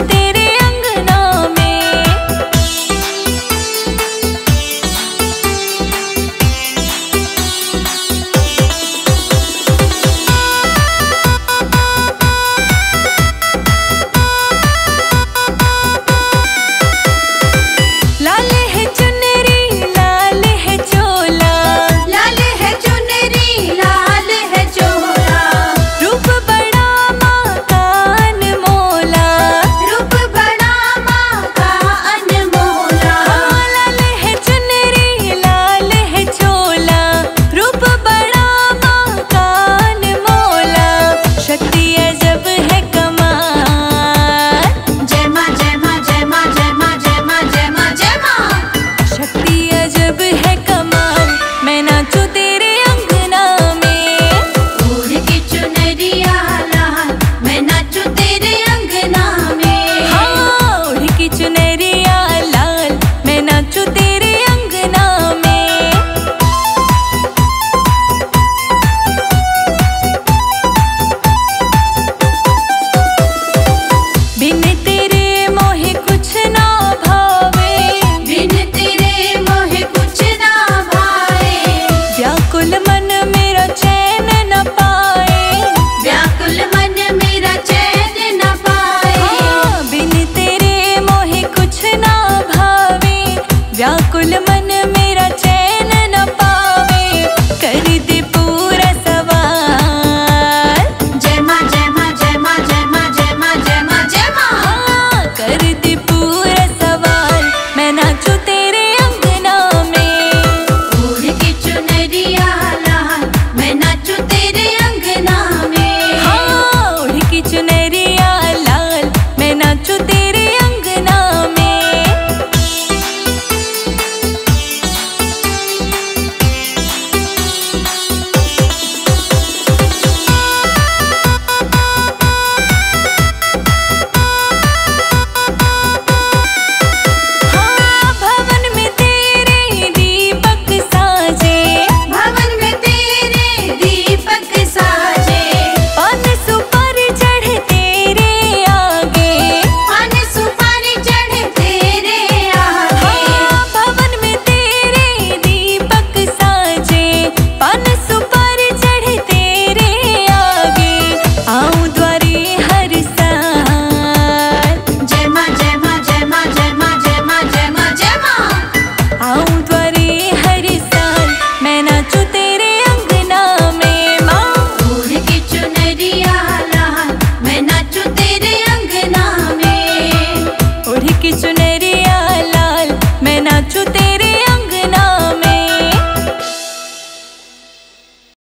तेरे कर दे